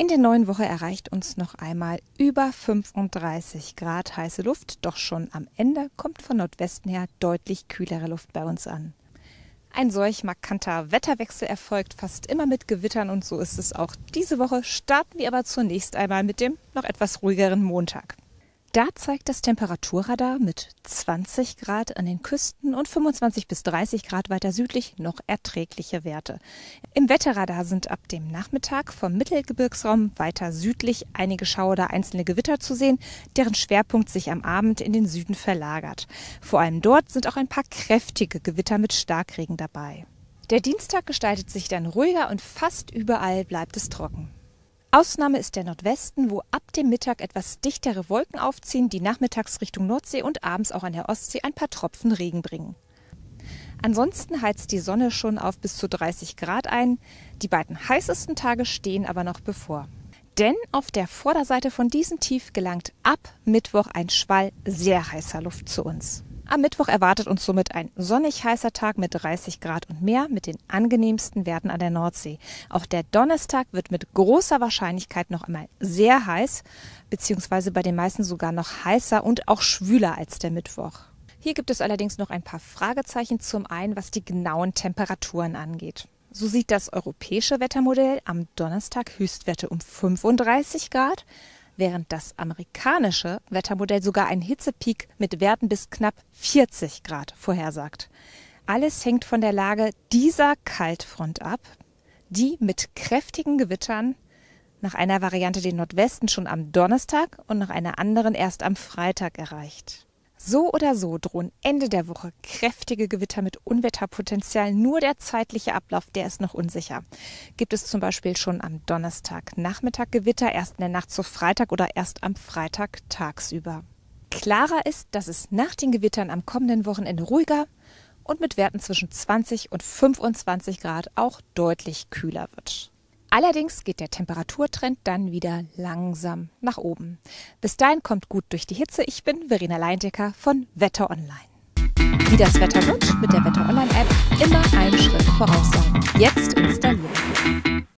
In der neuen Woche erreicht uns noch einmal über 35 Grad heiße Luft, doch schon am Ende kommt von Nordwesten her deutlich kühlere Luft bei uns an. Ein solch markanter Wetterwechsel erfolgt fast immer mit Gewittern und so ist es auch diese Woche. Starten wir aber zunächst einmal mit dem noch etwas ruhigeren Montag. Da zeigt das Temperaturradar mit 20 Grad an den Küsten und 25 bis 30 Grad weiter südlich noch erträgliche Werte. Im Wetterradar sind ab dem Nachmittag vom Mittelgebirgsraum weiter südlich einige Schauer oder einzelne Gewitter zu sehen, deren Schwerpunkt sich am Abend in den Süden verlagert. Vor allem dort sind auch ein paar kräftige Gewitter mit Starkregen dabei. Der Dienstag gestaltet sich dann ruhiger und fast überall bleibt es trocken. Ausnahme ist der Nordwesten, wo ab dem Mittag etwas dichtere Wolken aufziehen, die nachmittags Richtung Nordsee und abends auch an der Ostsee ein paar Tropfen Regen bringen. Ansonsten heizt die Sonne schon auf bis zu 30 Grad ein. Die beiden heißesten Tage stehen aber noch bevor. Denn auf der Vorderseite von diesem Tief gelangt ab Mittwoch ein Schwall sehr heißer Luft zu uns. Am Mittwoch erwartet uns somit ein sonnig heißer Tag mit 30 Grad und mehr mit den angenehmsten Werten an der Nordsee. Auch der Donnerstag wird mit großer Wahrscheinlichkeit noch einmal sehr heiß, beziehungsweise bei den meisten sogar noch heißer und auch schwüler als der Mittwoch. Hier gibt es allerdings noch ein paar Fragezeichen zum einen, was die genauen Temperaturen angeht. So sieht das europäische Wettermodell am Donnerstag Höchstwerte um 35 Grad, während das amerikanische Wettermodell sogar einen Hitzepeak mit Werten bis knapp 40 Grad vorhersagt. Alles hängt von der Lage dieser Kaltfront ab, die mit kräftigen Gewittern nach einer Variante den Nordwesten schon am Donnerstag und nach einer anderen erst am Freitag erreicht. So oder so drohen Ende der Woche kräftige Gewitter mit Unwetterpotenzial. Nur der zeitliche Ablauf, der ist noch unsicher. Gibt es zum Beispiel schon am Donnerstag Nachmittag Gewitter, erst in der Nacht zu Freitag oder erst am Freitag tagsüber. Klarer ist, dass es nach den Gewittern am kommenden Wochenende ruhiger und mit Werten zwischen 20 und 25 Grad auch deutlich kühler wird. Allerdings geht der Temperaturtrend dann wieder langsam nach oben. Bis dahin kommt gut durch die Hitze. Ich bin Verena Leindecker von Wetter Online. Wie das Wetter wird, mit der Wetter Online App immer einen Schritt voraus sein. Jetzt installieren.